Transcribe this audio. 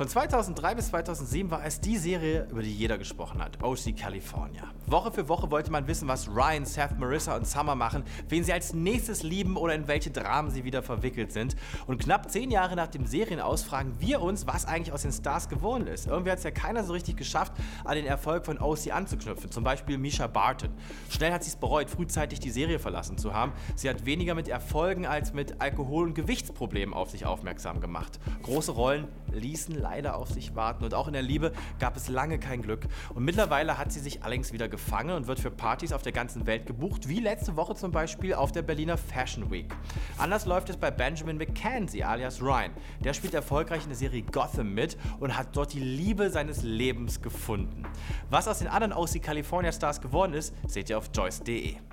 Von 2003 bis 2007 war es die Serie, über die jeder gesprochen hat, OC California. Woche für Woche wollte man wissen, was Ryan, Seth, Marissa und Summer machen, wen sie als nächstes lieben oder in welche Dramen sie wieder verwickelt sind. Und knapp zehn Jahre nach dem Serienaus fragen wir uns, was eigentlich aus den Stars geworden ist. Irgendwie hat es ja keiner so richtig geschafft, an den Erfolg von OC anzuknüpfen. Zum Beispiel Misha Barton. Schnell hat sie es bereut, frühzeitig die Serie verlassen zu haben. Sie hat weniger mit Erfolgen als mit Alkohol- und Gewichtsproblemen auf sich aufmerksam gemacht. Große Rollen ließen leider auf sich warten und auch in der Liebe gab es lange kein Glück. Und mittlerweile hat sie sich allerdings wieder gefangen und wird für Partys auf der ganzen Welt gebucht, wie letzte Woche zum Beispiel auf der Berliner Fashion Week. Anders läuft es bei Benjamin McKenzie alias Ryan. Der spielt erfolgreich in der Serie Gotham mit und hat dort die Liebe seines Lebens gefunden. Was aus den anderen OC California Stars geworden ist, seht ihr auf joyce.de.